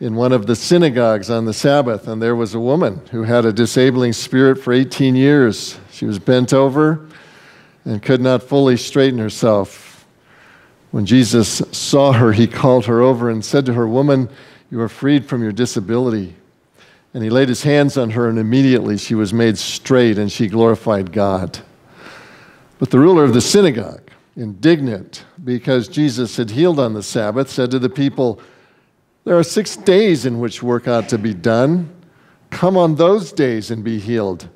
in one of the synagogues on the Sabbath, and there was a woman who had a disabling spirit for 18 years. She was bent over and could not fully straighten herself. When Jesus saw her, he called her over and said to her, Woman, you are freed from your disability. And he laid his hands on her, and immediately she was made straight, and she glorified God. But the ruler of the synagogue, indignant because Jesus had healed on the Sabbath, said to the people, there are six days in which work ought to be done. Come on those days and be healed,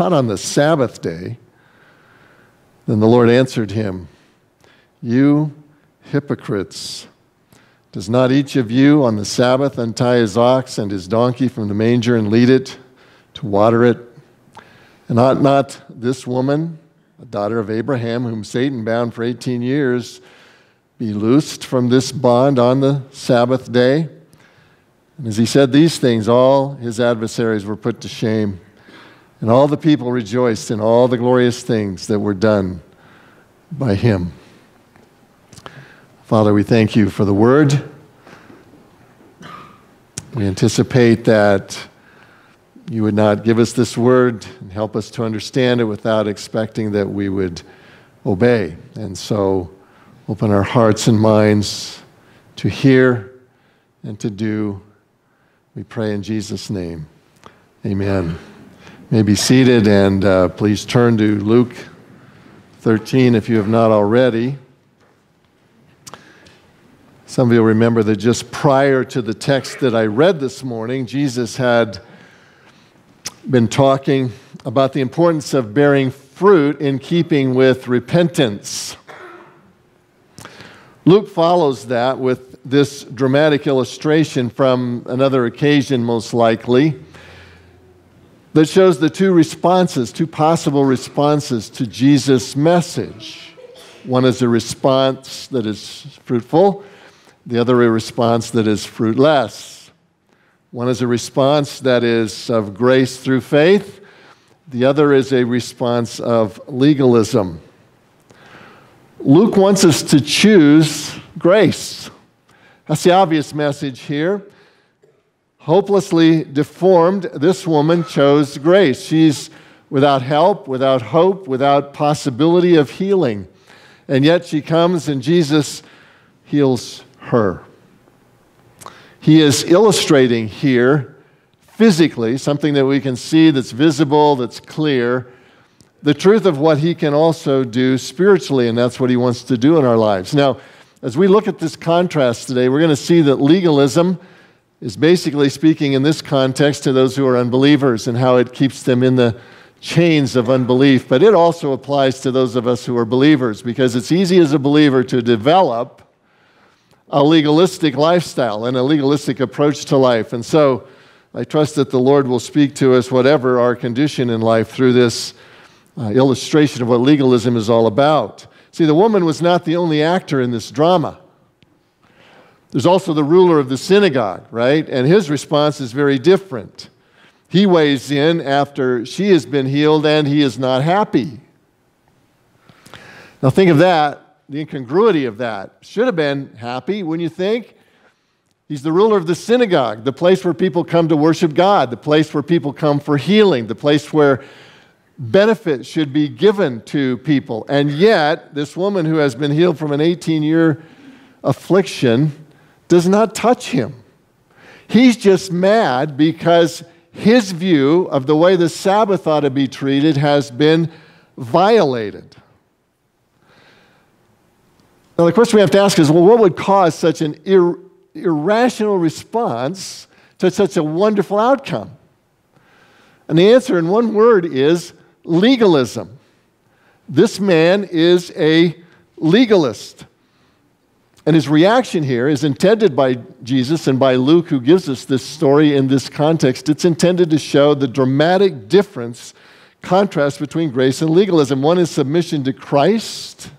not on the Sabbath day. Then the Lord answered him, You hypocrites, does not each of you on the Sabbath untie his ox and his donkey from the manger and lead it to water it? And ought not this woman, a daughter of Abraham, whom Satan bound for 18 years, be loosed from this bond on the Sabbath day. And as he said these things, all his adversaries were put to shame, and all the people rejoiced in all the glorious things that were done by him. Father, we thank you for the word. We anticipate that you would not give us this word and help us to understand it without expecting that we would obey. And so, Open our hearts and minds to hear and to do. We pray in Jesus' name. Amen. You may be seated and uh, please turn to Luke 13 if you have not already. Some of you remember that just prior to the text that I read this morning, Jesus had been talking about the importance of bearing fruit in keeping with repentance. Luke follows that with this dramatic illustration from another occasion, most likely, that shows the two responses, two possible responses to Jesus' message. One is a response that is fruitful, the other a response that is fruitless. One is a response that is of grace through faith, the other is a response of legalism. Luke wants us to choose grace. That's the obvious message here. Hopelessly deformed, this woman chose grace. She's without help, without hope, without possibility of healing. And yet she comes and Jesus heals her. He is illustrating here physically something that we can see that's visible, that's clear the truth of what he can also do spiritually, and that's what he wants to do in our lives. Now, as we look at this contrast today, we're going to see that legalism is basically speaking in this context to those who are unbelievers and how it keeps them in the chains of unbelief. But it also applies to those of us who are believers because it's easy as a believer to develop a legalistic lifestyle and a legalistic approach to life. And so I trust that the Lord will speak to us, whatever our condition in life, through this uh, illustration of what legalism is all about. See, the woman was not the only actor in this drama. There's also the ruler of the synagogue, right? And his response is very different. He weighs in after she has been healed and he is not happy. Now, think of that, the incongruity of that. Should have been happy, wouldn't you think? He's the ruler of the synagogue, the place where people come to worship God, the place where people come for healing, the place where benefit should be given to people. And yet, this woman who has been healed from an 18 year affliction does not touch him. He's just mad because his view of the way the Sabbath ought to be treated has been violated. Now, the question we have to ask is well, what would cause such an ir- irrational response to such a wonderful outcome? And the answer in one word is legalism. This man is a legalist. And his reaction here is intended by Jesus and by Luke, who gives us this story in this context. It's intended to show the dramatic difference, contrast between grace and legalism. One is submission to Christ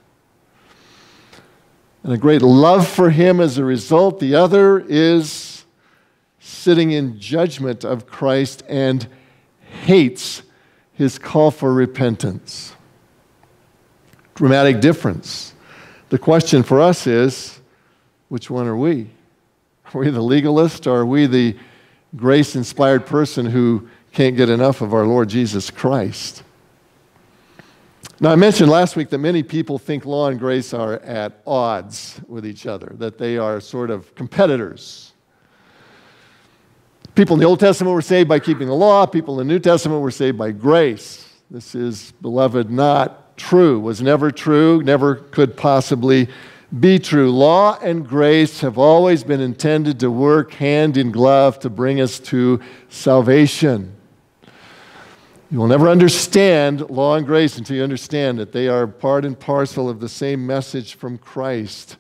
and a great love for him as a result. The other is sitting in judgment of Christ and hates his call for repentance. Dramatic difference. The question for us is which one are we? Are we the legalist or are we the grace inspired person who can't get enough of our Lord Jesus Christ? Now, I mentioned last week that many people think law and grace are at odds with each other, that they are sort of competitors. People in the Old Testament were saved by keeping the law, people in the New Testament were saved by grace. This is, beloved, not true, was never true, never could possibly be true. Law and grace have always been intended to work hand in glove to bring us to salvation. You will never understand law and grace until you understand that they are part and parcel of the same message from Christ.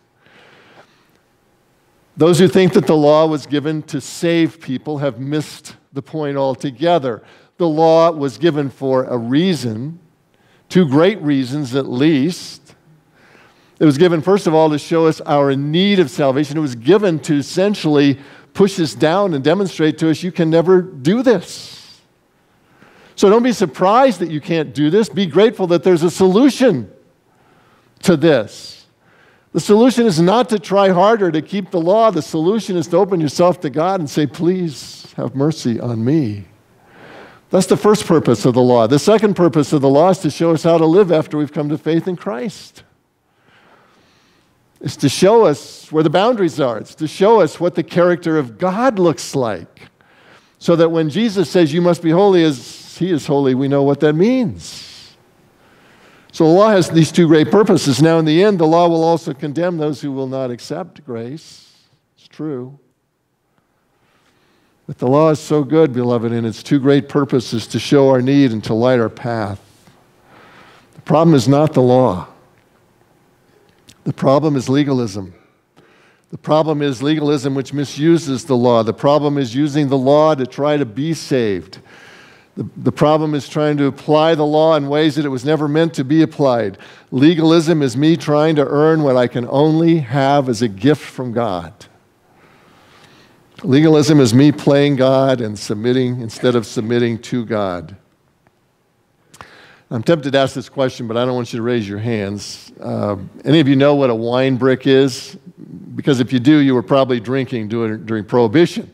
Those who think that the law was given to save people have missed the point altogether. The law was given for a reason, two great reasons at least. It was given, first of all, to show us our need of salvation. It was given to essentially push us down and demonstrate to us you can never do this. So don't be surprised that you can't do this. Be grateful that there's a solution to this. The solution is not to try harder to keep the law. The solution is to open yourself to God and say, Please have mercy on me. That's the first purpose of the law. The second purpose of the law is to show us how to live after we've come to faith in Christ. It's to show us where the boundaries are. It's to show us what the character of God looks like. So that when Jesus says, You must be holy as he is holy, we know what that means. So the law has these two great purposes. Now, in the end, the law will also condemn those who will not accept grace. It's true. But the law is so good, beloved, and its two great purposes to show our need and to light our path. The problem is not the law, the problem is legalism. The problem is legalism, which misuses the law. The problem is using the law to try to be saved. The, the problem is trying to apply the law in ways that it was never meant to be applied. Legalism is me trying to earn what I can only have as a gift from God. Legalism is me playing God and submitting instead of submitting to God. I'm tempted to ask this question, but I don't want you to raise your hands. Uh, any of you know what a wine brick is? Because if you do, you were probably drinking during, during Prohibition.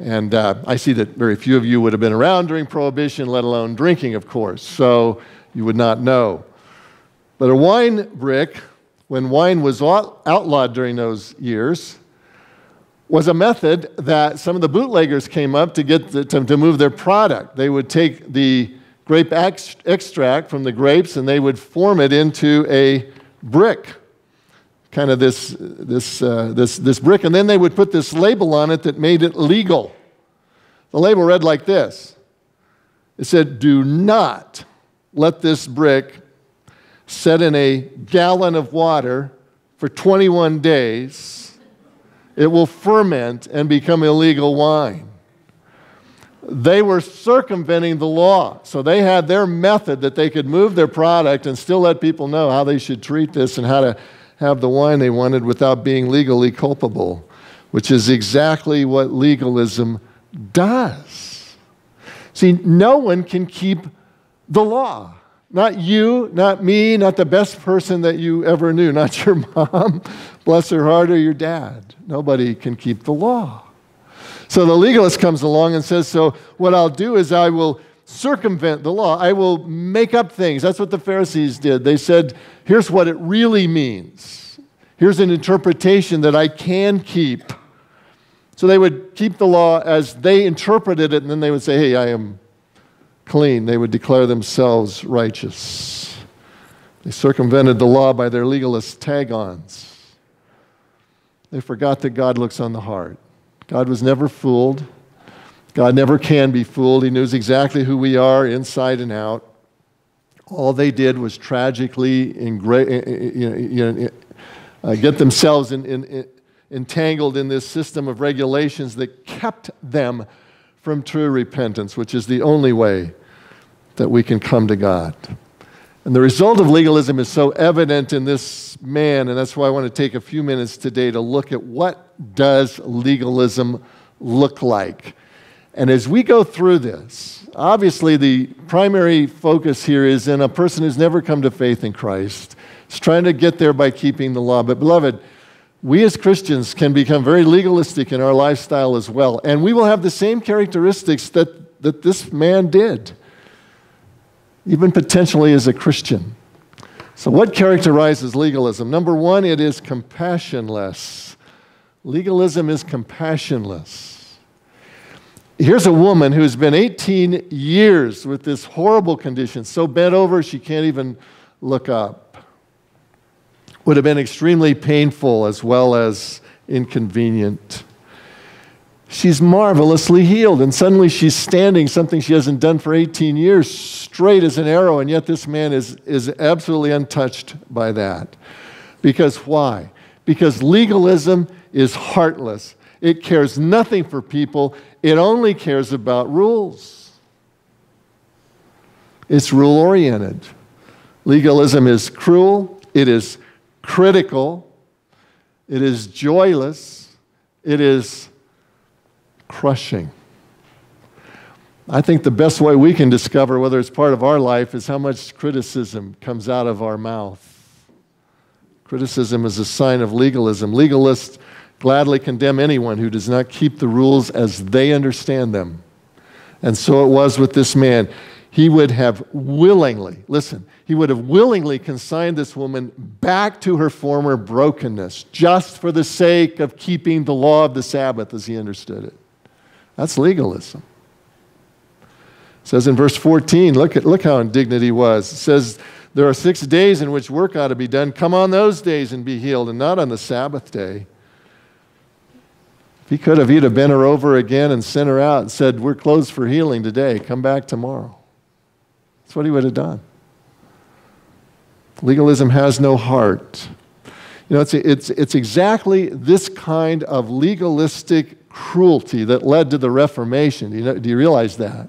And uh, I see that very few of you would have been around during Prohibition, let alone drinking, of course, so you would not know. But a wine brick, when wine was outlawed during those years, was a method that some of the bootleggers came up to get the, to, to move their product. They would take the grape extract from the grapes and they would form it into a brick kind of this, this, uh, this, this brick, and then they would put this label on it that made it legal. The label read like this It said, Do not let this brick set in a gallon of water for 21 days. It will ferment and become illegal wine. They were circumventing the law. So they had their method that they could move their product and still let people know how they should treat this and how to have the wine they wanted without being legally culpable, which is exactly what legalism does. See, no one can keep the law. Not you, not me, not the best person that you ever knew, not your mom, bless her heart, or your dad. Nobody can keep the law. So the legalist comes along and says, So what I'll do is I will circumvent the law. I will make up things. That's what the Pharisees did. They said, here's what it really means. Here's an interpretation that I can keep. So they would keep the law as they interpreted it, and then they would say, hey, I am clean. They would declare themselves righteous. They circumvented the law by their legalist tag ons. They forgot that God looks on the heart. God was never fooled. God never can be fooled. He knows exactly who we are inside and out. All they did was tragically ingra- eh, eh, you know, eh, uh, get themselves in, in, in, entangled in this system of regulations that kept them from true repentance, which is the only way that we can come to God. And the result of legalism is so evident in this man, and that's why I want to take a few minutes today to look at what does legalism look like. And as we go through this, obviously the primary focus here is in a person who's never come to faith in Christ. Is trying to get there by keeping the law. But beloved, we as Christians can become very legalistic in our lifestyle as well. And we will have the same characteristics that, that this man did, even potentially as a Christian. So, what characterizes legalism? Number one, it is compassionless. Legalism is compassionless. Here's a woman who's been 18 years with this horrible condition, so bent over she can't even look up would have been extremely painful as well as inconvenient. She's marvelously healed, and suddenly she's standing, something she hasn't done for 18 years, straight as an arrow, and yet this man is, is absolutely untouched by that. Because why? Because legalism is heartless. It cares nothing for people, it only cares about rules. It's rule oriented. Legalism is cruel, it is critical, it is joyless, it is crushing. I think the best way we can discover whether it's part of our life is how much criticism comes out of our mouth. Criticism is a sign of legalism. Legalists gladly condemn anyone who does not keep the rules as they understand them. And so it was with this man he would have willingly, listen, he would have willingly consigned this woman back to her former brokenness just for the sake of keeping the law of the Sabbath as he understood it. That's legalism. It says in verse 14, look, at, look how indignant he was. It says, There are six days in which work ought to be done. Come on those days and be healed, and not on the Sabbath day. If he could have, he'd have bent her over again and sent her out and said, We're closed for healing today. Come back tomorrow. That's what he would have done. Legalism has no heart. You know, it's, it's, it's exactly this kind of legalistic cruelty that led to the Reformation. Do you, know, do you realize that?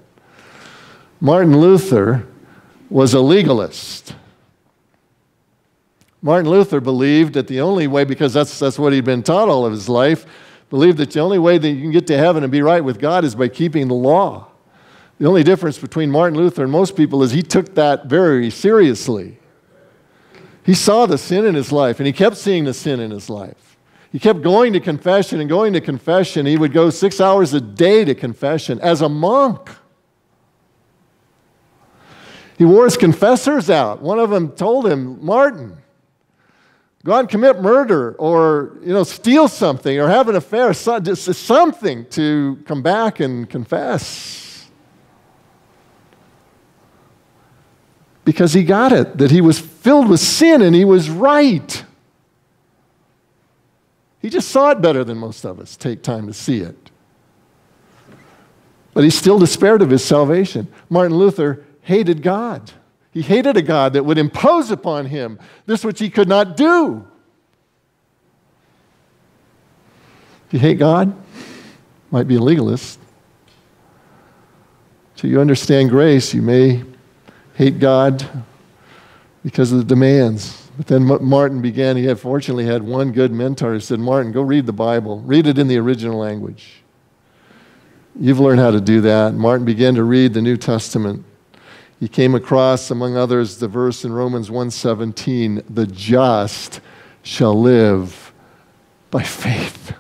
Martin Luther was a legalist. Martin Luther believed that the only way, because that's, that's what he'd been taught all of his life, believed that the only way that you can get to heaven and be right with God is by keeping the law. The only difference between Martin Luther and most people is he took that very seriously. He saw the sin in his life, and he kept seeing the sin in his life. He kept going to confession and going to confession. He would go six hours a day to confession as a monk. He wore his confessors out. One of them told him, Martin, go out and commit murder or you know, steal something or have an affair, something to come back and confess. because he got it, that he was filled with sin and he was right. He just saw it better than most of us take time to see it. But he still despaired of his salvation. Martin Luther hated God. He hated a God that would impose upon him this which he could not do. If you hate God, might be a legalist. Till you understand grace, you may hate God because of the demands. But then Martin began, he had fortunately had one good mentor who said, Martin, go read the Bible. Read it in the original language. You've learned how to do that. Martin began to read the New Testament. He came across, among others, the verse in Romans 1:17, the just shall live by faith.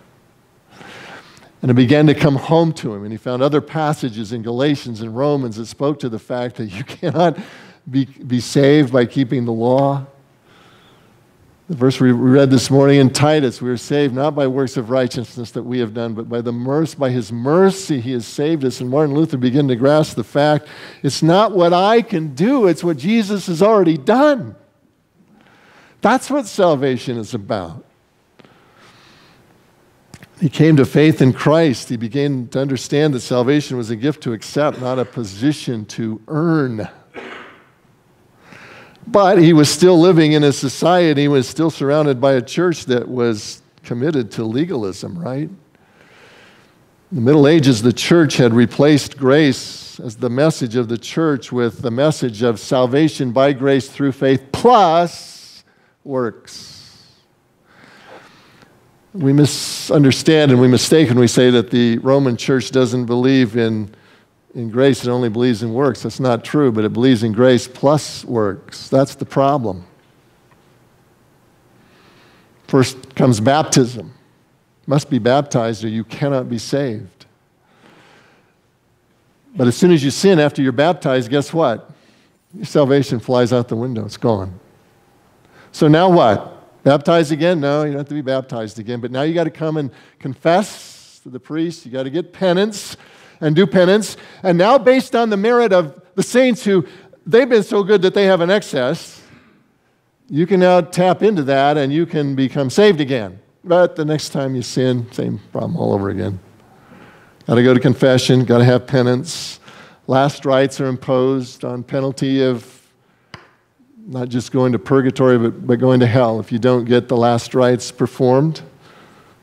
And it began to come home to him. And he found other passages in Galatians and Romans that spoke to the fact that you cannot be, be saved by keeping the law. The verse we read this morning in Titus, we are saved not by works of righteousness that we have done, but by the mercy, by his mercy he has saved us. And Martin Luther began to grasp the fact it's not what I can do, it's what Jesus has already done. That's what salvation is about. He came to faith in Christ. He began to understand that salvation was a gift to accept, not a position to earn. But he was still living in a society, he was still surrounded by a church that was committed to legalism, right? In the Middle Ages, the church had replaced grace as the message of the church with the message of salvation by grace through faith plus works we misunderstand and we mistake and we say that the Roman church doesn't believe in, in grace, it only believes in works. That's not true, but it believes in grace plus works. That's the problem. First comes baptism. Must be baptized or you cannot be saved. But as soon as you sin after you're baptized, guess what? Your salvation flies out the window. It's gone. So now what? Baptized again? No, you don't have to be baptized again. But now you got to come and confess to the priest. You got to get penance and do penance. And now, based on the merit of the saints who they've been so good that they have an excess, you can now tap into that and you can become saved again. But the next time you sin, same problem all over again. Got to go to confession, got to have penance. Last rites are imposed on penalty of not just going to purgatory, but, but going to hell if you don't get the last rites performed.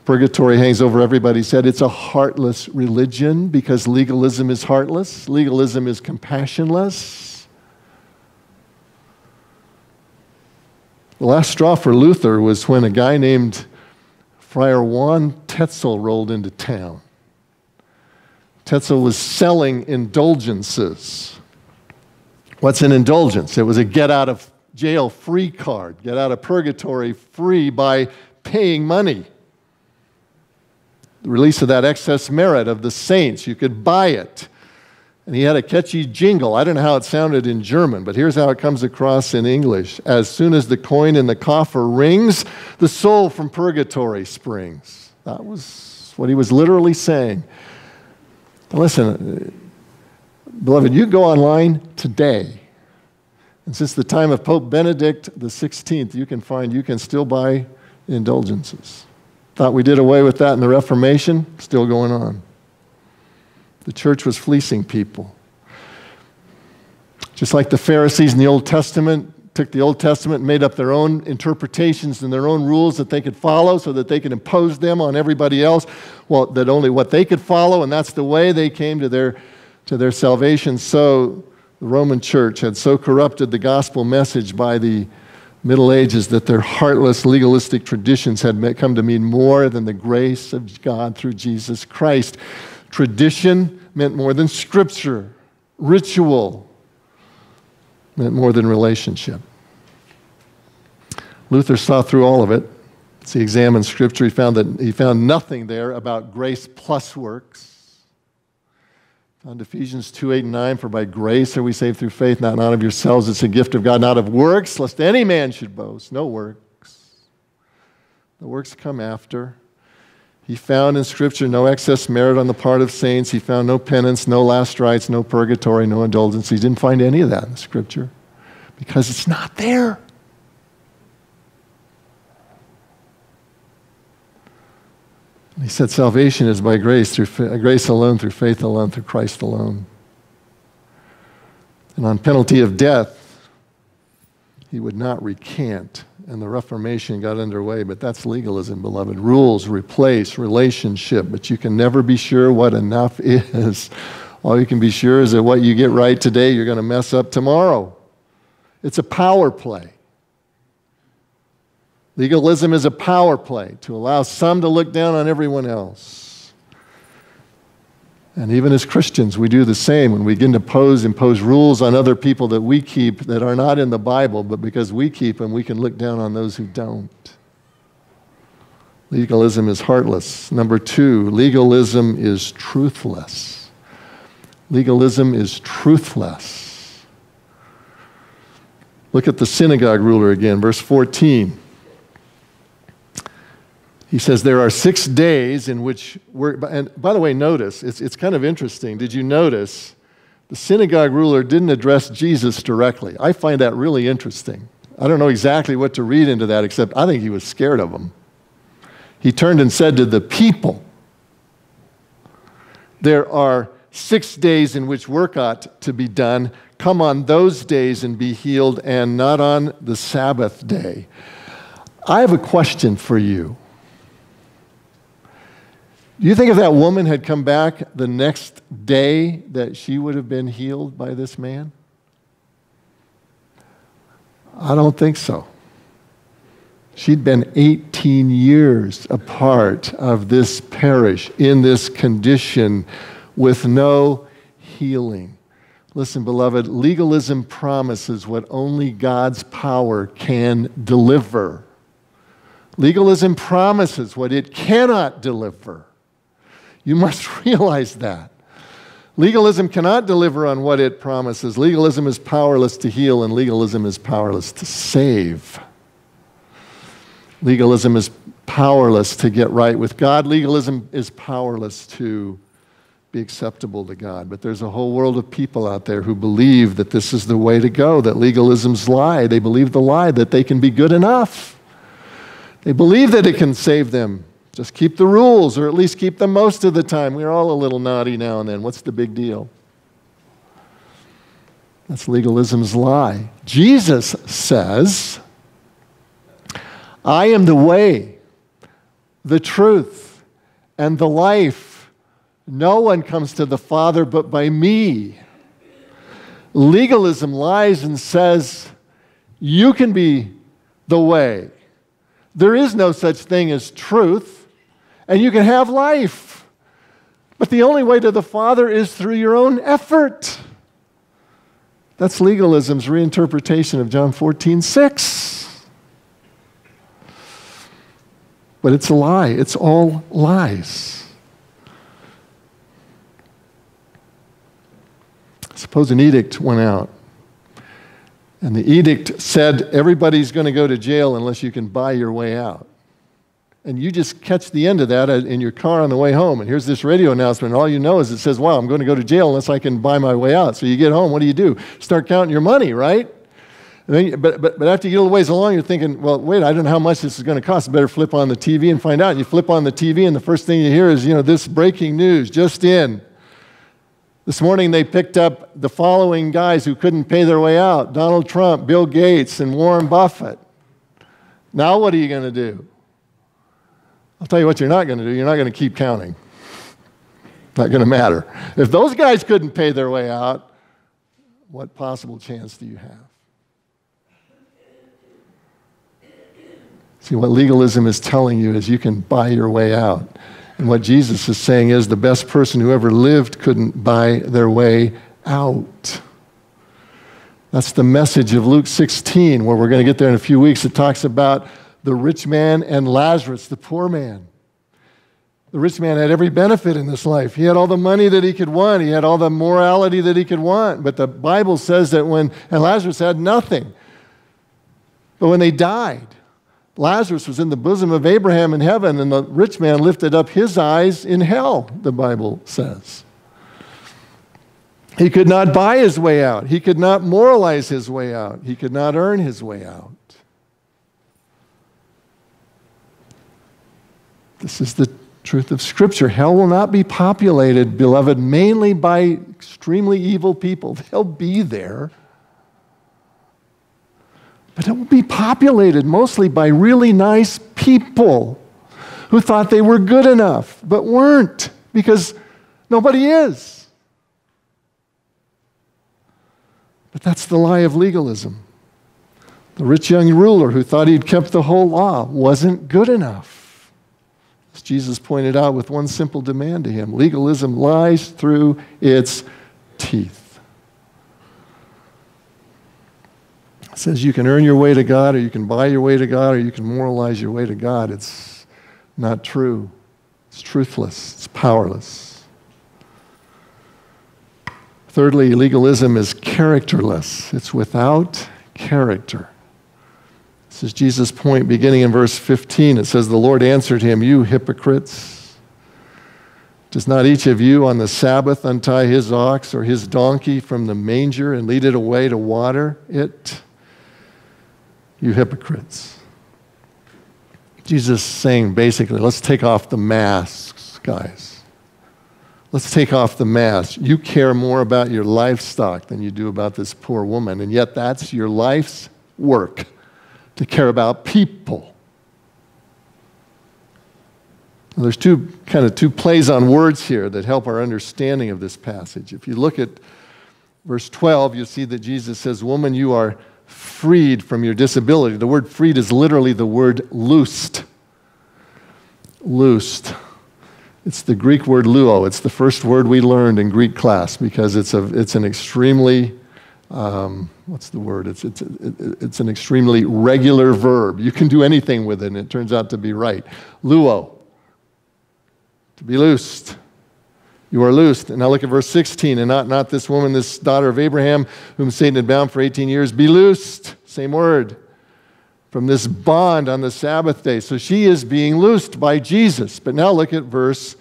Purgatory hangs over everybody's head. It's a heartless religion because legalism is heartless, legalism is compassionless. The last straw for Luther was when a guy named Friar Johann Tetzel rolled into town. Tetzel was selling indulgences. What's an indulgence? It was a get out of jail free card, get out of purgatory free by paying money. Release of that excess merit of the saints, you could buy it. And he had a catchy jingle. I don't know how it sounded in German, but here's how it comes across in English. As soon as the coin in the coffer rings, the soul from purgatory springs. That was what he was literally saying. Listen, beloved, you go online today. And since the time of Pope Benedict the 16th, you can find you can still buy indulgences. Thought we did away with that in the Reformation, still going on. The church was fleecing people. Just like the Pharisees in the Old Testament took the Old Testament and made up their own interpretations and their own rules that they could follow so that they could impose them on everybody else. Well, that only what they could follow, and that's the way they came to their, to their salvation. So the Roman church had so corrupted the gospel message by the Middle Ages that their heartless legalistic traditions had come to mean more than the grace of God through Jesus Christ. Tradition meant more than scripture, ritual meant more than relationship. Luther saw through all of it. As he examined scripture, he found that he found nothing there about grace plus works. On Ephesians 2 8 and 9, for by grace are we saved through faith, not, not of yourselves. It's a gift of God, not of works, lest any man should boast. No works. The works come after. He found in Scripture no excess merit on the part of saints. He found no penance, no last rites, no purgatory, no indulgence. He didn't find any of that in Scripture because it's not there. He said salvation is by grace, through uh, grace alone, through faith alone, through Christ alone. And on penalty of death, he would not recant and the Reformation got underway, but that's legalism, beloved. Rules replace relationship, but you can never be sure what enough is. All you can be sure is that what you get right today, you're going to mess up tomorrow. It's a power play. Legalism is a power play to allow some to look down on everyone else. And even as Christians, we do the same when we begin to pose, impose rules on other people that we keep that are not in the Bible, but because we keep them, we can look down on those who don't. Legalism is heartless. Number two, legalism is truthless. Legalism is truthless. Look at the synagogue ruler again, verse 14. He says there are six days in which we're, and by the way, notice, it's, it's kind of interesting. Did you notice the synagogue ruler didn't address Jesus directly? I find that really interesting. I don't know exactly what to read into that, except I think he was scared of them. He turned and said to the people, There are six days in which work ought to be done. Come on those days and be healed, and not on the Sabbath day. I have a question for you. Do you think if that woman had come back the next day that she would have been healed by this man? I don't think so. She'd been 18 years a part of this parish in this condition with no healing. Listen, beloved, legalism promises what only God's power can deliver. Legalism promises what it cannot deliver. You must realize that. Legalism cannot deliver on what it promises. Legalism is powerless to heal, and legalism is powerless to save. Legalism is powerless to get right with God. Legalism is powerless to be acceptable to God. But there's a whole world of people out there who believe that this is the way to go, that legalism's lie. They believe the lie that they can be good enough. They believe that it can save them. Just keep the rules, or at least keep them most of the time. We're all a little naughty now and then. What's the big deal? That's legalism's lie. Jesus says, I am the way, the truth, and the life. No one comes to the Father but by me. Legalism lies and says, You can be the way. There is no such thing as truth and you can have life. But the only way to the Father is through your own effort. That's legalism's reinterpretation of John 14, 6. But it's a lie. It's all lies. Suppose an edict went out. And the edict said everybody's going to go to jail unless you can buy your way out and you just catch the end of that in your car on the way home. And here's this radio announcement. And all you know is it says, wow, I'm going to go to jail unless I can buy my way out. So you get home, what do you do? Start counting your money, right? But, but, but after you get a little ways along, you're thinking, well, wait, I don't know how much this is going to cost. I better flip on the TV and find out. And you flip on the TV, and the first thing you hear is, you know, this breaking news just in. This morning they picked up the following guys who couldn't pay their way out Donald Trump, Bill Gates, and Warren Buffett. Now, what are you going to do? I'll tell you what you're not going to do. You're not going to keep counting. Not going to matter. If those guys couldn't pay their way out, what possible chance do you have? See, what legalism is telling you is you can buy your way out. And what Jesus is saying is the best person who ever lived couldn't buy their way out. That's the message of Luke 16, where we're going to get there in a few weeks. It talks about the rich man and Lazarus, the poor man. The rich man had every benefit in this life. He had all the money that he could want. He had all the morality that he could want. But the Bible says that when, and Lazarus had nothing. But when they died, Lazarus was in the bosom of Abraham in heaven, and the rich man lifted up his eyes in hell, the Bible says. He could not buy his way out. He could not moralize his way out. He could not earn his way out. This is the truth of Scripture. Hell will not be populated, beloved, mainly by extremely evil people. They'll be there. But it will be populated mostly by really nice people who thought they were good enough, but weren't, because nobody is. But that's the lie of legalism. The rich young ruler who thought he'd kept the whole law wasn't good enough. As Jesus pointed out with one simple demand to him legalism lies through its teeth. It says you can earn your way to God, or you can buy your way to God, or you can moralize your way to God. It's not true. It's truthless. It's powerless. Thirdly, legalism is characterless. It's without character. This is Jesus' point beginning in verse 15. It says, The Lord answered him, You hypocrites. Does not each of you on the Sabbath untie his ox or his donkey from the manger and lead it away to water it? You hypocrites. Jesus is saying basically, let's take off the masks, guys. Let's take off the mask. You care more about your livestock than you do about this poor woman, and yet that's your life's work to care about people. Now, there's two kind of two plays on words here that help our understanding of this passage. If you look at verse 12, you see that Jesus says, Woman, you are freed from your disability. The word freed is literally the word loosed. Loosed. It's the Greek word luo. It's the first word we learned in Greek class because it's, a, it's an extremely um, what's the word? It's, it's, it's an extremely regular verb. You can do anything with it, and it turns out to be right. Luo, to be loosed. You are loosed. And now look at verse 16. And not, not this woman, this daughter of Abraham, whom Satan had bound for 18 years, be loosed. Same word. From this bond on the Sabbath day. So she is being loosed by Jesus. But now look at verse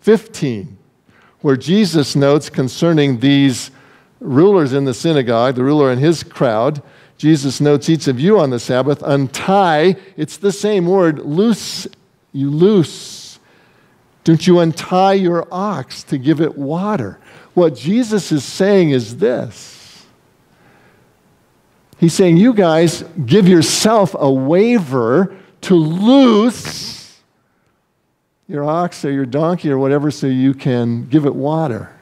15, where Jesus notes concerning these rulers in the synagogue, the ruler and his crowd. Jesus notes each of you on the Sabbath, untie, it's the same word, loose, you loose. Don't you untie your ox to give it water? What Jesus is saying is this He's saying, You guys give yourself a waiver to loose your ox or your donkey or whatever so you can give it water.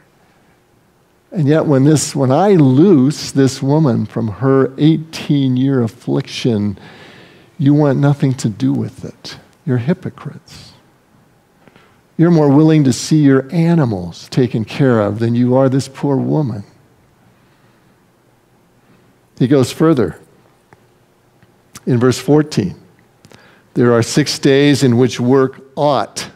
And yet, when, this, when I loose this woman from her 18 year affliction, you want nothing to do with it. You're hypocrites. You're more willing to see your animals taken care of than you are this poor woman. He goes further in verse 14. There are six days in which work ought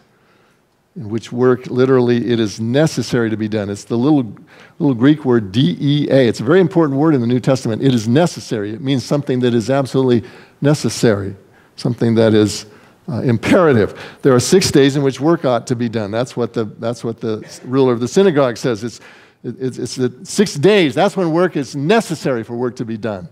in which work literally it is necessary to be done. It's the little, little Greek word dei. It's a very important word in the New Testament. It is necessary. It means something that is absolutely necessary, something that is uh, imperative. There are six days in which work ought to be done. That's what the, that's what the ruler of the synagogue says. It's, it's, it's the six days. That's when work is necessary for work to be done.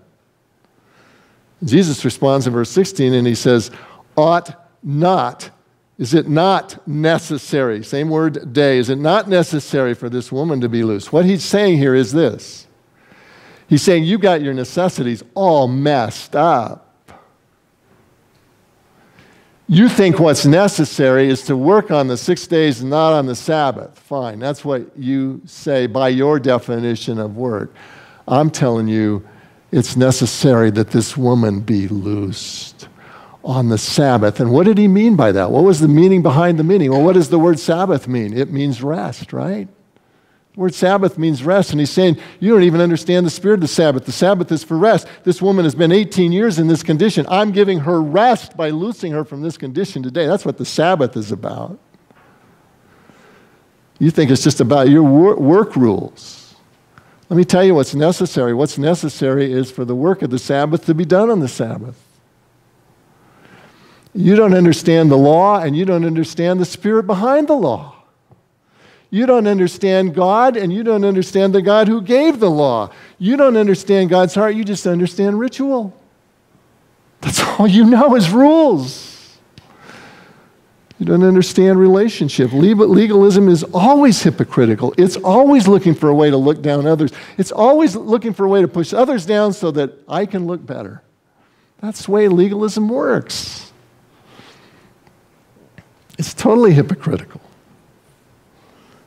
Jesus responds in verse 16 and he says, ought not is it not necessary? Same word, dei. Is it not necessary for this woman to be loose? What he's saying here is this He's saying, You got your necessities all messed up. You think what's necessary is to work on the six days and not on the Sabbath. Fine, that's what you say by your definition of work. I'm telling you, it's necessary that this woman be loosed on the Sabbath. And what did he mean by that? What was the meaning behind the meaning? Well, what does the word Sabbath mean? It means rest, right? The word Sabbath means rest. And he's saying, You don't even understand the spirit of the Sabbath. The Sabbath is for rest. This woman has been 18 years in this condition. I'm giving her rest by loosing her from this condition today. That's what the Sabbath is about. You think it's just about your work rules. Let me tell you what's necessary. What's necessary is for the work of the Sabbath to be done on the Sabbath. You don't understand the law and you don't understand the spirit behind the law. You don't understand God and you don't understand the God who gave the law. You don't understand God's heart, you just understand ritual. That's all you know is rules. You don't understand relationship. Legalism is always hypocritical. It's always looking for a way to look down others. It's always looking for a way to push others down so that I can look better. That's the way legalism works. It's totally hypocritical.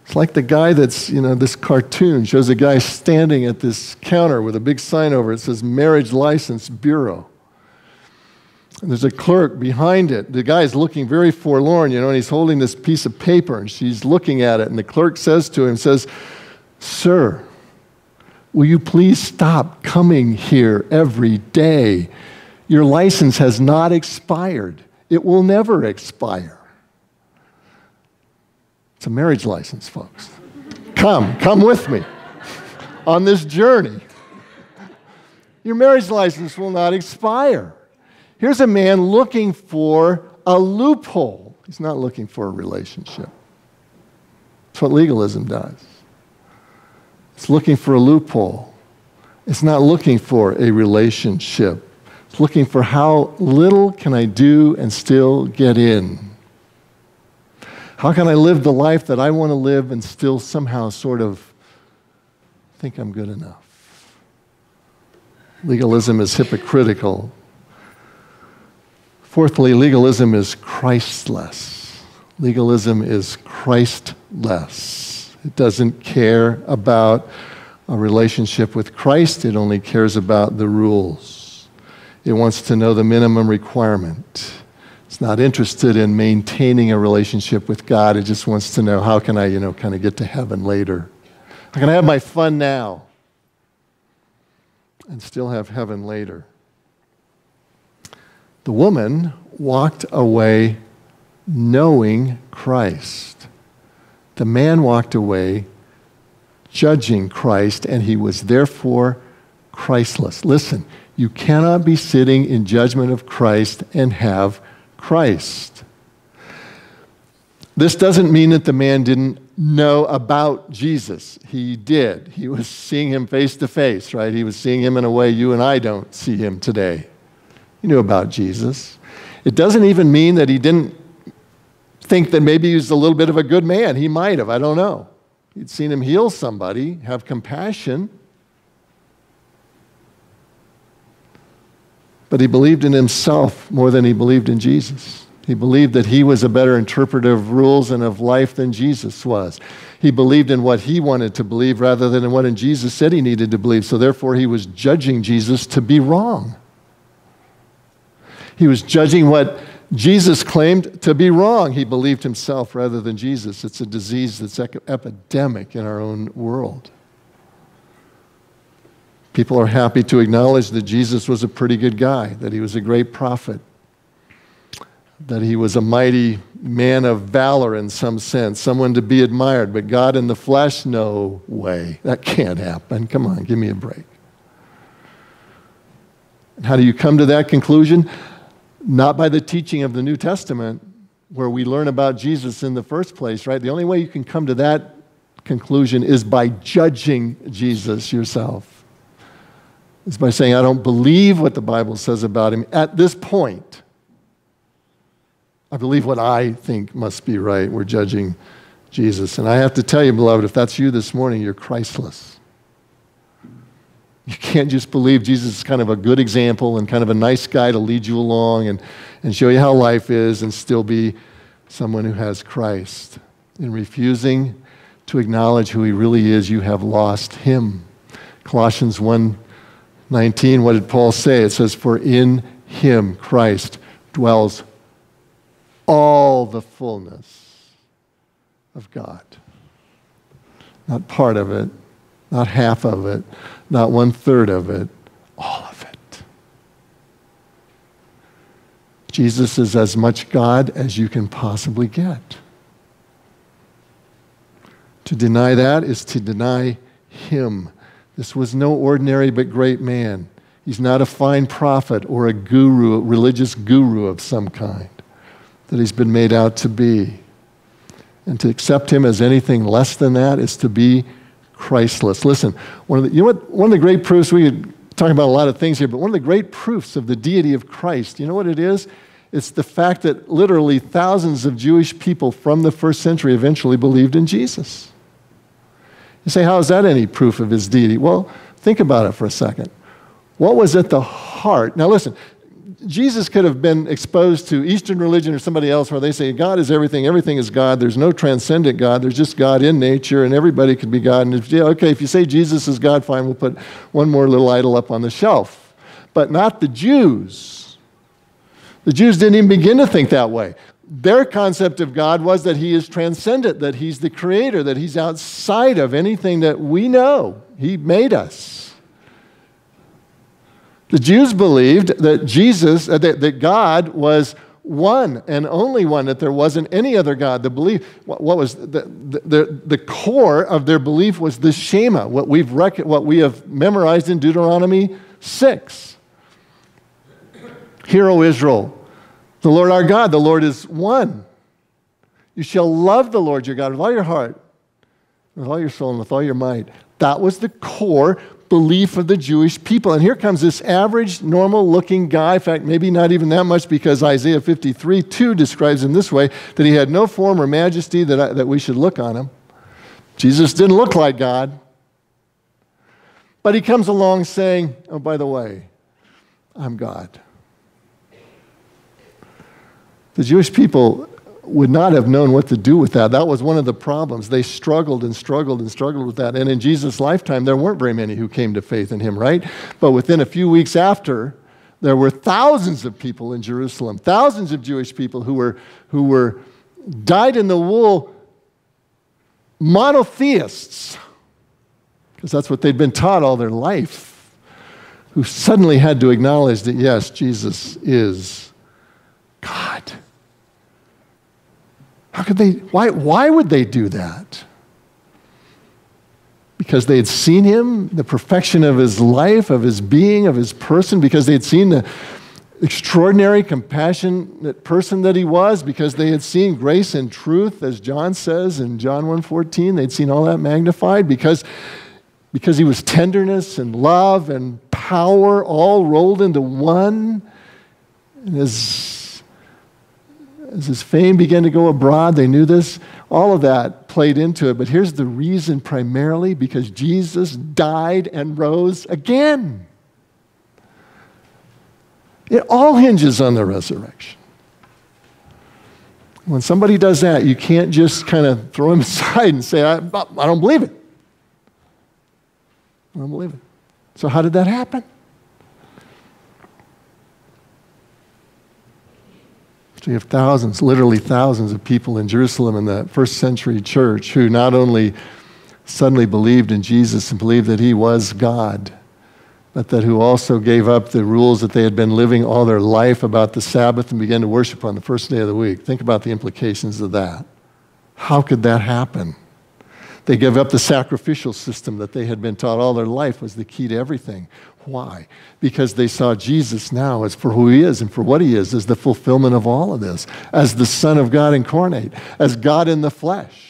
It's like the guy that's, you know, this cartoon shows a guy standing at this counter with a big sign over it says Marriage License Bureau. And there's a clerk behind it. The guy is looking very forlorn, you know, and he's holding this piece of paper and she's looking at it. And the clerk says to him, says, Sir, will you please stop coming here every day? Your license has not expired. It will never expire. It's a marriage license, folks. Come, come with me on this journey. Your marriage license will not expire. Here's a man looking for a loophole. He's not looking for a relationship. That's what legalism does. It's looking for a loophole. It's not looking for a relationship. It's looking for how little can I do and still get in. How can I live the life that I want to live and still somehow sort of think I'm good enough? Legalism is hypocritical. Fourthly, legalism is Christless. Legalism is Christless. It doesn't care about a relationship with Christ, it only cares about the rules. It wants to know the minimum requirement. Not interested in maintaining a relationship with God. It just wants to know how can I, you know, kind of get to heaven later? How can I have my fun now? and still have heaven later. The woman walked away knowing Christ. The man walked away judging Christ, and he was therefore Christless. Listen, you cannot be sitting in judgment of Christ and have Christ. This doesn't mean that the man didn't know about Jesus. He did. He was seeing him face to face, right? He was seeing him in a way you and I don't see him today. He knew about Jesus. It doesn't even mean that he didn't think that maybe he was a little bit of a good man. He might have, I don't know. He'd seen him heal somebody, have compassion. But he believed in himself more than he believed in Jesus. He believed that he was a better interpreter of rules and of life than Jesus was. He believed in what he wanted to believe rather than in what Jesus said he needed to believe. So therefore, he was judging Jesus to be wrong. He was judging what Jesus claimed to be wrong. He believed himself rather than Jesus. It's a disease that's epidemic in our own world. People are happy to acknowledge that Jesus was a pretty good guy, that he was a great prophet, that he was a mighty man of valor in some sense, someone to be admired. But God in the flesh, no way. That can't happen. Come on, give me a break. how do you come to that conclusion? Not by the teaching of the New Testament, where we learn about Jesus in the first place, right? The only way you can come to that conclusion is by judging Jesus yourself. Is by saying, I don't believe what the Bible says about him at this point. I believe what I think must be right. We're judging Jesus. And I have to tell you, beloved, if that's you this morning, you're Christless. You can't just believe Jesus is kind of a good example and kind of a nice guy to lead you along and, and show you how life is and still be someone who has Christ. In refusing to acknowledge who he really is, you have lost him. Colossians 1 19, what did Paul say? It says, For in him, Christ, dwells all the fullness of God. Not part of it, not half of it, not one third of it, all of it. Jesus is as much God as you can possibly get. To deny that is to deny Him. This was no ordinary but great man. He's not a fine prophet or a guru, a religious guru of some kind that he's been made out to be. And to accept him as anything less than that is to be Christless. Listen, one of the, you know what, one of the great proofs, we could talk about a lot of things here, but one of the great proofs of the deity of Christ, you know what it is? It's the fact that literally thousands of Jewish people from the first century eventually believed in Jesus. You say, how is that any proof of his deity? Well, think about it for a second. What was at the heart? Now, listen, Jesus could have been exposed to Eastern religion or somebody else where they say God is everything, everything is God. There's no transcendent God. There's just God in nature, and everybody could be God. And if, yeah, okay, if you say Jesus is God, fine, we'll put one more little idol up on the shelf. But not the Jews. The Jews didn't even begin to think that way. Their concept of God was that He is transcendent, that He's the creator, that He's outside of anything that we know. He made us. The Jews believed that Jesus, uh, that, that God was one and only one, that there wasn't any other God. The belief, what, what was the, the, the, core of their belief was the Shema, what, we've rec- what we have memorized in Deuteronomy 6. Hear, O Israel, the Lord our God, the Lord is one. You shall love the Lord your God with all your heart, with all your soul, and with all your might. That was the core belief of the Jewish people. And here comes this average, normal looking guy. In fact, maybe not even that much because Isaiah 53 2 describes him this way that he had no form or majesty that, I, that we should look on him. Jesus didn't look like God. But he comes along saying, Oh, by the way, I'm God. The Jewish people would not have known what to do with that. That was one of the problems. They struggled and struggled and struggled with that. And in Jesus' lifetime, there weren't very many who came to faith in him, right? But within a few weeks after, there were thousands of people in Jerusalem, thousands of Jewish people who were, who were dyed in the wool monotheists, because that's what they'd been taught all their life. who suddenly had to acknowledge that, yes, Jesus is God. How could they, why, why would they do that? Because they had seen him, the perfection of his life, of his being, of his person, because they had seen the extraordinary, compassionate person that he was, because they had seen grace and truth, as John says in John 1.14. They'd seen all that magnified because, because he was tenderness and love and power all rolled into one. And as, as his fame began to go abroad, they knew this. All of that played into it. But here's the reason primarily because Jesus died and rose again. It all hinges on the resurrection. When somebody does that, you can't just kind of throw him aside and say, I, I don't believe it. I don't believe it. So, how did that happen? So you have thousands, literally thousands of people in Jerusalem in the first century church who not only suddenly believed in Jesus and believed that he was God, but that who also gave up the rules that they had been living all their life about the Sabbath and began to worship on the first day of the week. Think about the implications of that. How could that happen? They gave up the sacrificial system that they had been taught all their life was the key to everything. Why? Because they saw Jesus now as for who he is and for what he is, as the fulfillment of all of this, as the Son of God incarnate, as God in the flesh.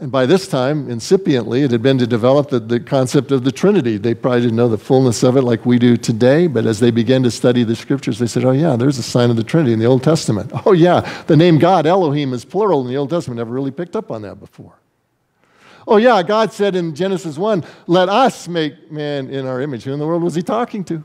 And by this time, incipiently, it had been to develop the, the concept of the Trinity. They probably didn't know the fullness of it like we do today, but as they began to study the scriptures, they said, oh, yeah, there's a sign of the Trinity in the Old Testament. Oh, yeah, the name God, Elohim, is plural in the Old Testament. Never really picked up on that before. Oh, yeah, God said in Genesis 1, let us make man in our image. Who in the world was he talking to?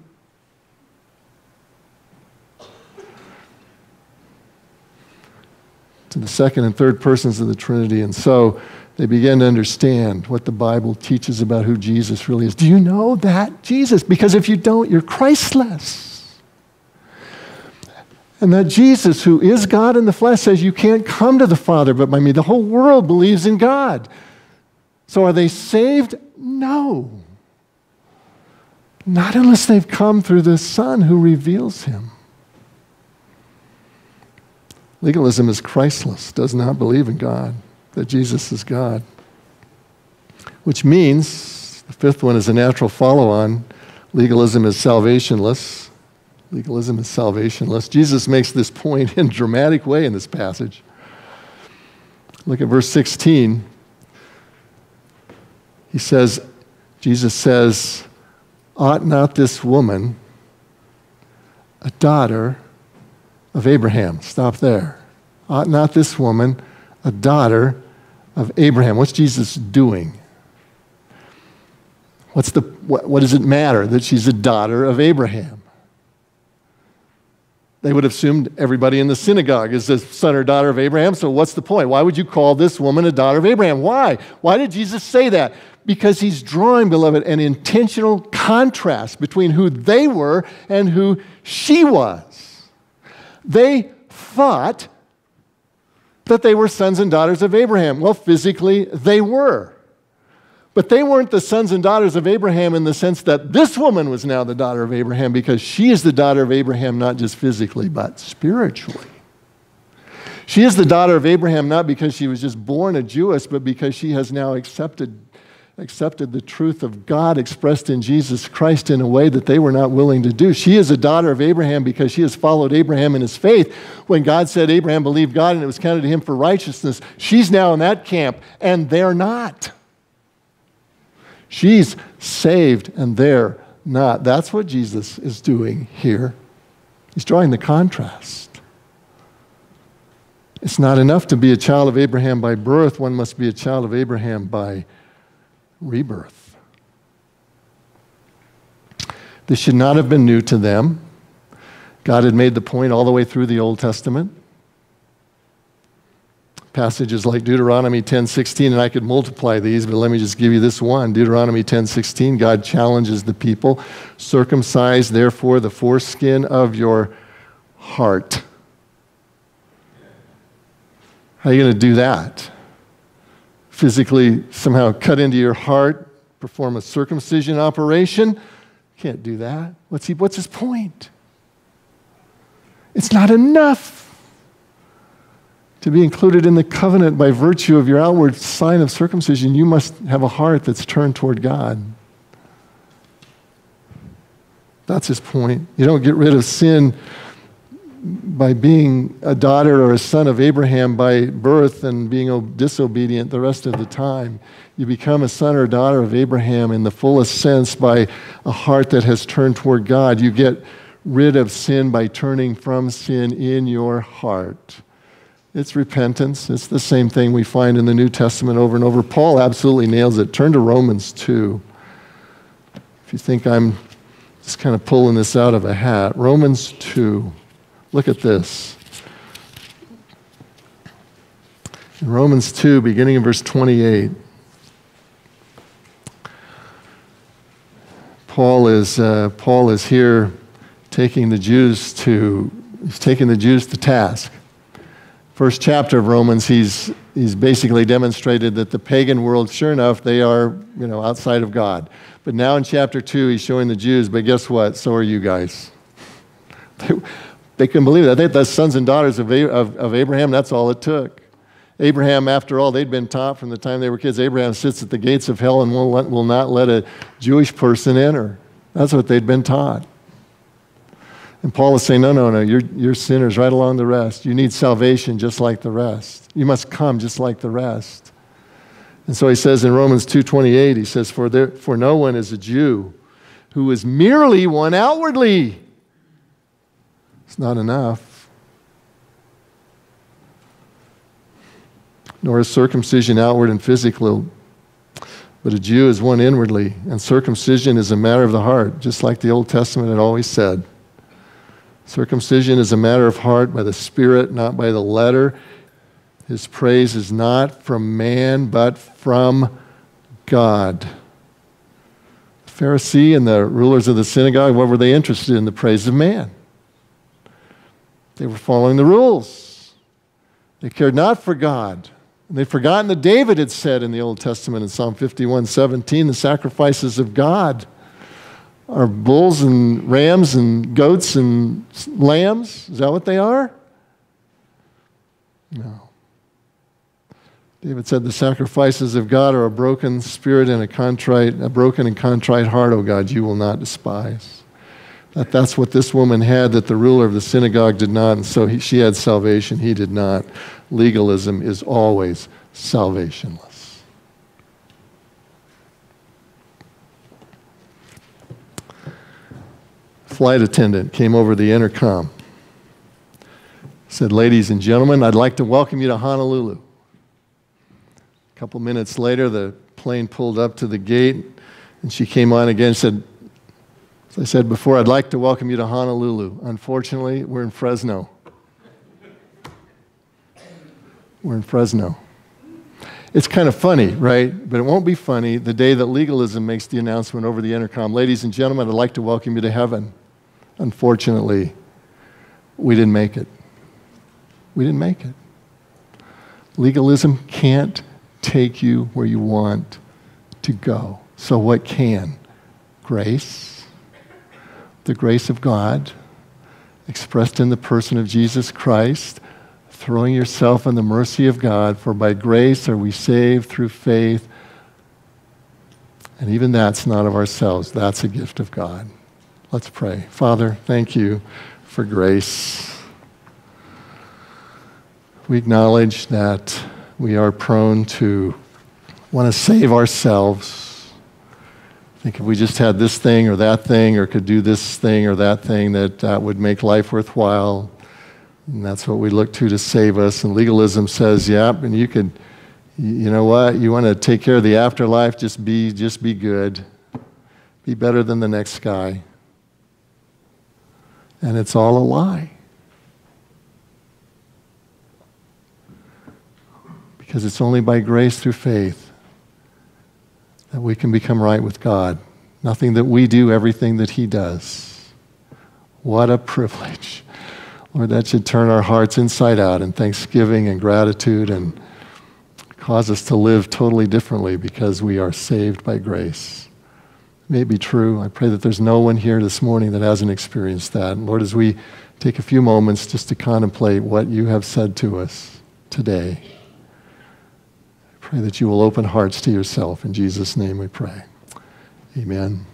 To the second and third persons of the Trinity. And so they began to understand what the Bible teaches about who Jesus really is. Do you know that Jesus? Because if you don't, you're Christless. And that Jesus, who is God in the flesh, says you can't come to the Father but by me. The whole world believes in God. So are they saved? No. Not unless they've come through the Son who reveals him. Legalism is Christless, does not believe in God, that Jesus is God. Which means, the fifth one is a natural follow on legalism is salvationless. Legalism is salvationless. Jesus makes this point in dramatic way in this passage. Look at verse 16. He says, Jesus says, Ought not this woman, a daughter of Abraham? Stop there. Ought not this woman, a daughter of Abraham? What's Jesus doing? What's the, what, what does it matter that she's a daughter of Abraham? They would have assumed everybody in the synagogue is the son or daughter of Abraham, so what's the point? Why would you call this woman a daughter of Abraham? Why? Why did Jesus say that? Because he's drawing, beloved, an intentional contrast between who they were and who she was. They thought that they were sons and daughters of Abraham. Well, physically, they were. But they weren't the sons and daughters of Abraham in the sense that this woman was now the daughter of Abraham because she is the daughter of Abraham not just physically, but spiritually. She is the daughter of Abraham not because she was just born a Jewess, but because she has now accepted accepted the truth of God expressed in Jesus Christ in a way that they were not willing to do. She is a daughter of Abraham because she has followed Abraham in his faith. When God said Abraham believed God and it was counted to him for righteousness, she's now in that camp, and they're not. She's saved and they're not. That's what Jesus is doing here. He's drawing the contrast. It's not enough to be a child of Abraham by birth, one must be a child of Abraham by rebirth. This should not have been new to them. God had made the point all the way through the Old Testament. Passages like Deuteronomy 10:16 and I could multiply these, but let me just give you this one. Deuteronomy 10:16, God challenges the people, circumcise therefore the foreskin of your heart. How are you going to do that? Physically somehow cut into your heart, perform a circumcision operation. Can't do that. What's, he, what's his point? It's not enough to be included in the covenant by virtue of your outward sign of circumcision. You must have a heart that's turned toward God. That's his point. You don't get rid of sin by being a daughter or a son of Abraham by birth and being disobedient the rest of the time. You become a son or daughter of Abraham in the fullest sense by a heart that has turned toward God. You get rid of sin by turning from sin in your heart. It's repentance. It's the same thing we find in the New Testament over and over. Paul absolutely nails it. Turn to Romans 2. If you think I'm just kind of pulling this out of a hat, Romans 2. Look at this. In Romans 2, beginning in verse 28, Paul is, uh, Paul is here taking the Jews to, he's taking the Jews to task. First chapter of Romans, he's, he's basically demonstrated that the pagan world, sure enough, they are, you know, outside of God. But now in chapter 2, he's showing the Jews, but guess what? So are you guys. They couldn't believe that. They, the sons and daughters of, of, of Abraham, that's all it took. Abraham, after all, they'd been taught from the time they were kids Abraham sits at the gates of hell and will, let, will not let a Jewish person enter. That's what they'd been taught. And Paul is saying, no, no, no, you're, you're sinners right along the rest. You need salvation just like the rest. You must come just like the rest. And so he says in Romans 2.28, he says, for, there, for no one is a Jew who is merely one outwardly it's not enough. Nor is circumcision outward and physical, but a Jew is one inwardly, and circumcision is a matter of the heart, just like the Old Testament had always said. Circumcision is a matter of heart by the Spirit, not by the letter. His praise is not from man, but from God. The Pharisee and the rulers of the synagogue, what were they interested in? The praise of man. They were following the rules. They cared not for God. And they'd forgotten that David had said in the Old Testament in Psalm 51 17, the sacrifices of God are bulls and rams and goats and lambs. Is that what they are? No. David said, The sacrifices of God are a broken spirit and a contrite, a broken and contrite heart, O God, you will not despise. That that's what this woman had that the ruler of the synagogue did not, and so he, she had salvation, he did not. Legalism is always salvationless. Flight attendant came over the intercom. Said, Ladies and gentlemen, I'd like to welcome you to Honolulu. A couple minutes later, the plane pulled up to the gate, and she came on again and said, as I said before, I'd like to welcome you to Honolulu. Unfortunately, we're in Fresno. We're in Fresno. It's kind of funny, right? But it won't be funny the day that legalism makes the announcement over the intercom Ladies and gentlemen, I'd like to welcome you to heaven. Unfortunately, we didn't make it. We didn't make it. Legalism can't take you where you want to go. So, what can? Grace the grace of God expressed in the person of Jesus Christ, throwing yourself in the mercy of God, for by grace are we saved through faith. And even that's not of ourselves, that's a gift of God. Let's pray. Father, thank you for grace. We acknowledge that we are prone to want to save ourselves think if we just had this thing or that thing or could do this thing or that thing, that that would make life worthwhile. And that's what we look to to save us. And legalism says, yep, and you could, you know what? You want to take care of the afterlife, just be, just be good. Be better than the next guy. And it's all a lie. Because it's only by grace through faith that we can become right with God. Nothing that we do, everything that He does. What a privilege. Lord, that should turn our hearts inside out in thanksgiving and gratitude and cause us to live totally differently because we are saved by grace. It may be true. I pray that there's no one here this morning that hasn't experienced that. And Lord, as we take a few moments just to contemplate what you have said to us today, pray that you will open hearts to yourself. In Jesus' name we pray. Amen.